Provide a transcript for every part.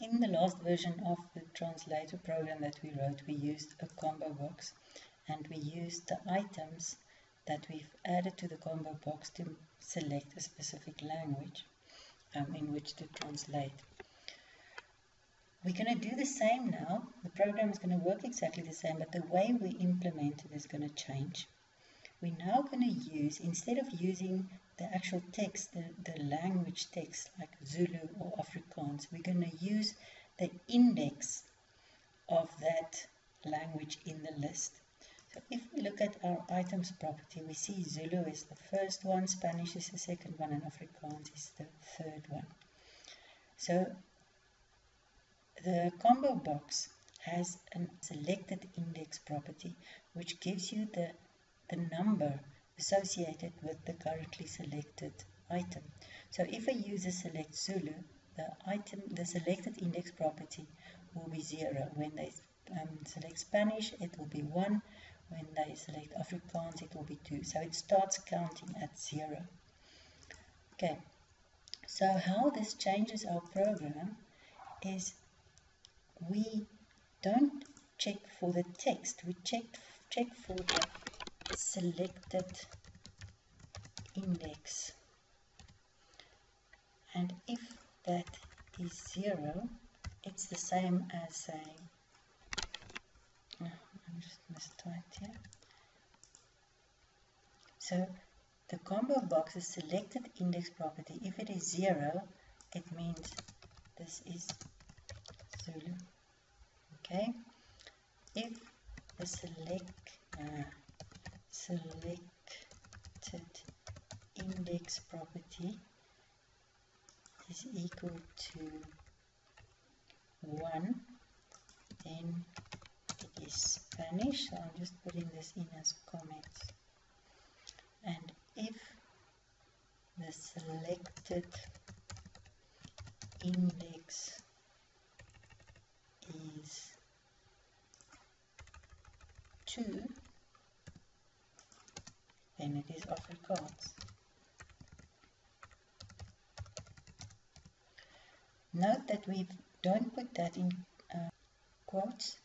In the last version of the translator program that we wrote, we used a combo box and we used the items that we've added to the combo box to select a specific language um, in which to translate. We're going to do the same now. The program is going to work exactly the same, but the way we implement it is going to change. We're now going to use, instead of using the actual text, the, the language text like Zulu or Afrikaans, we're going to use the index of that language in the list. So if we look at our items property, we see Zulu is the first one, Spanish is the second one, and Afrikaans is the third one. So the combo box has a selected index property, which gives you the, the number associated with the currently selected item. So if a user selects Zulu, the item, the selected index property will be zero. When they um, select Spanish, it will be one. When they select Afrikaans, it will be two. So it starts counting at zero. Okay. So how this changes our program is we don't check for the text, we check, check for the selected index. And if that is zero, it's the same as saying, oh, I just mistyped here. So the combo box is selected index property. If it is zero, it means this is Zulu. Okay. If the select uh, selected index property is equal to 1 then it is Spanish. So I'm just putting this in as comments. And if the selected index is 2 then it is Afrikaans. Note that we don't put that in uh, quotes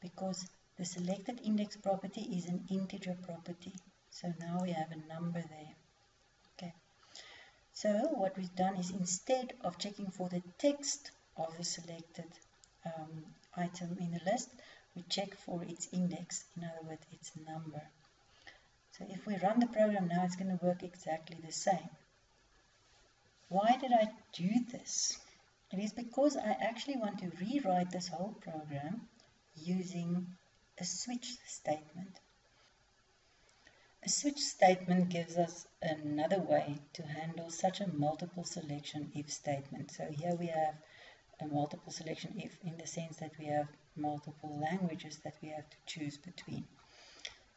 because the selected index property is an integer property. So now we have a number there. Okay. So what we've done is instead of checking for the text of the selected um, item in the list, we check for its index, in other words, its number. So if we run the program now, it's going to work exactly the same. Why did I do this? It is because I actually want to rewrite this whole program using a switch statement. A switch statement gives us another way to handle such a multiple selection if statement. So here we have a multiple selection if in the sense that we have multiple languages that we have to choose between.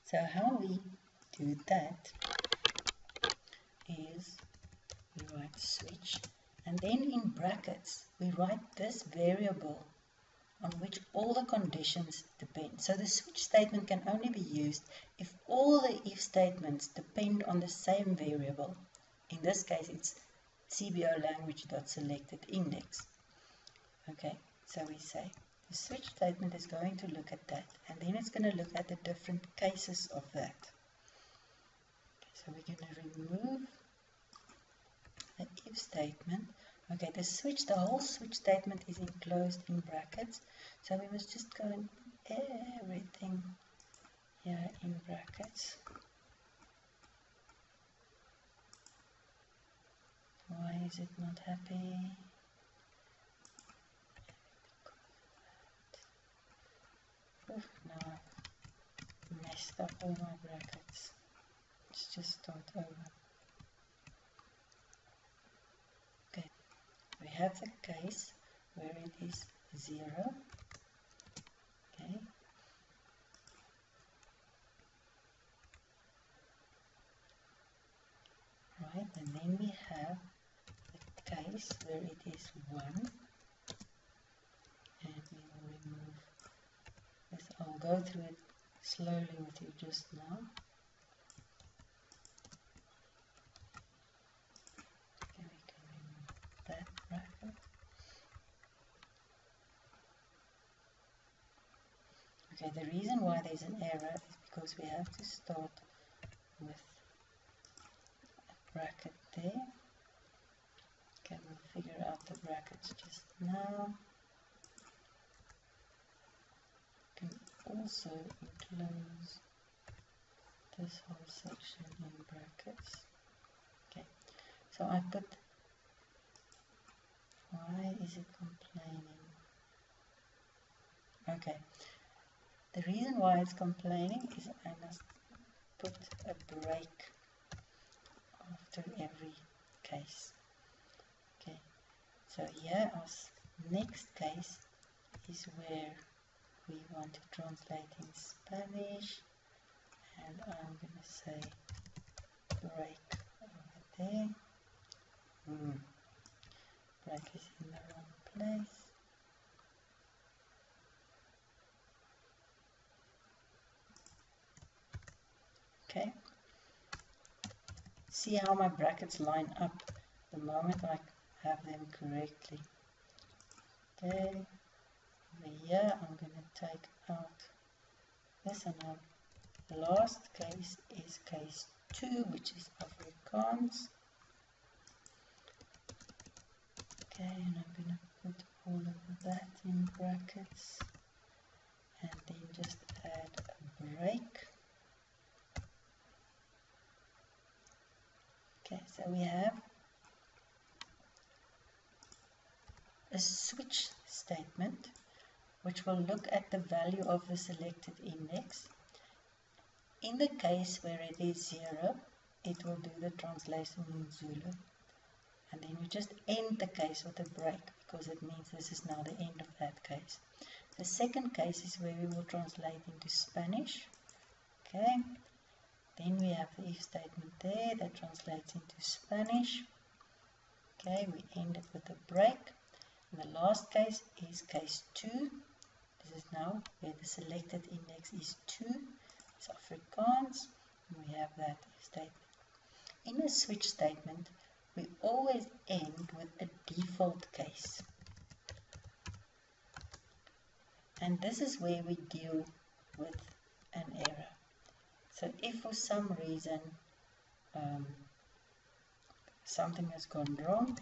So how we do that is we write switch and then in brackets we write this variable on which all the conditions depend. So the switch statement can only be used if all the if statements depend on the same variable. In this case it's CBO language.selected index. Okay, so we say the switch statement is going to look at that and then it's going to look at the different cases of that. So we're going to remove if statement. Okay, the switch, the whole switch statement is enclosed in brackets. So we must just go and everything here in brackets. Why is it not happy? Oof, now I messed up all my brackets let's just start over okay we have the case where it is 0 okay? Right and then we have the case where it is 1 and we will remove this. I'll go through it slowly with you just now Okay, the reason why there's an error is because we have to start with a bracket there. Okay, we'll figure out the brackets just now. We can also enclose this whole section in brackets. Okay, so I put, why is it complaining? Okay, the reason why it's complaining is I must put a break after every case. Okay, so here our next case is where we want to translate in Spanish and I'm going to say break over there. Mm. Break is in the wrong place. Okay. See how my brackets line up the moment I have them correctly. Okay. Over here I'm going to take out this and now last case is case 2 which is Afrikaans okay and I'm to put all of that in brackets and then just add a break okay so we have a switch statement which will look at the value of the selected index in the case where it is 0, it will do the translation in Zulu. And then you just end the case with a break because it means this is now the end of that case. The second case is where we will translate into Spanish. Okay. Then we have the if statement there that translates into Spanish. Okay, we end it with a break. And the last case is case 2. This is now where the selected index is 2. It's Afrikaans. We have that statement. In a switch statement, we always end with a default case. And this is where we deal with an error. So if for some reason um, something has gone wrong,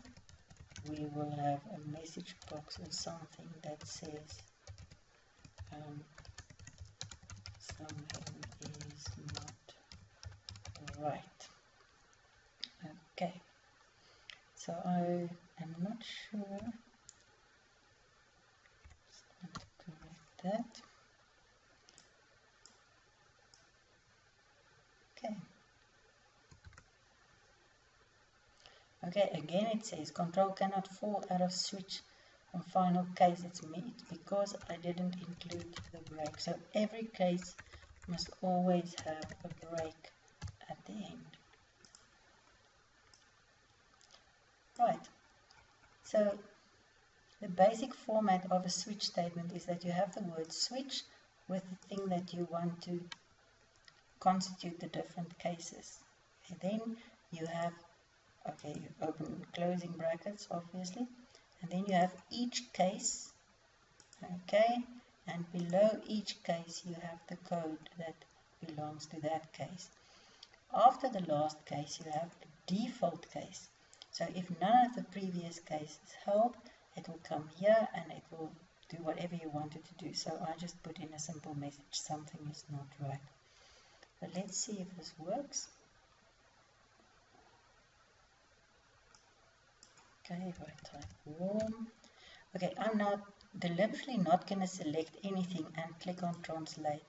we will have a message box or something that says um, something is not right. Okay, so I am not sure. Just to that. Okay. Okay, again it says control cannot fall out of switch on final case it's meet because I didn't include the break. So every case must always have a break at the end. Right, so the basic format of a switch statement is that you have the word switch with the thing that you want to constitute the different cases. And then you have, okay, open closing brackets obviously, and then you have each case, okay, and below each case you have the code that belongs to that case. After the last case you have a default case. So if none of the previous cases held, it will come here and it will do whatever you want it to do. So I just put in a simple message, something is not right. But let's see if this works. Okay, if I type warm. Okay, I'm now deliberately not going to select anything and click on translate.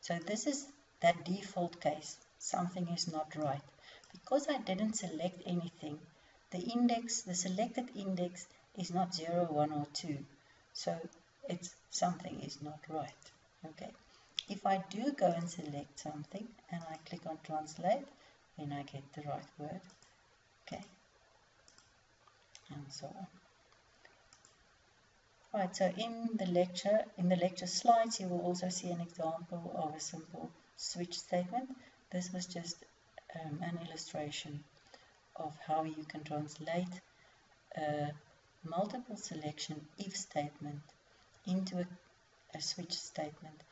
So this is that default case. Something is not right. Because I didn't select anything, the index, the selected index is not 0, 1 or 2. So it's something is not right. Okay. If I do go and select something and I click on translate, then I get the right word. And so on. Right, so in the lecture, in the lecture slides, you will also see an example of a simple switch statement. This was just um, an illustration of how you can translate a multiple selection if statement into a, a switch statement